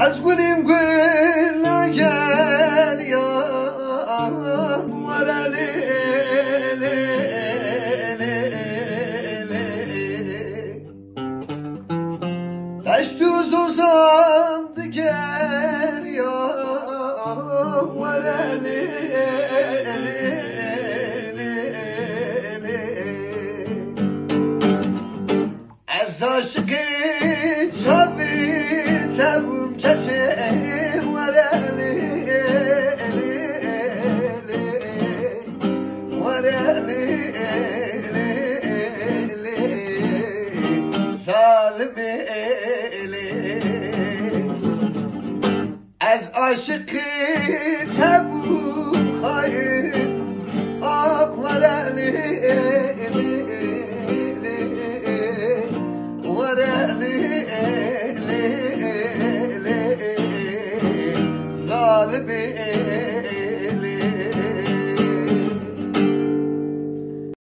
Az gülüm gülle gel ya var ele ele ele. Kaç düz uzandı gel ya var Az aşkım sabun çaçe varale از عاشقی تبو talibi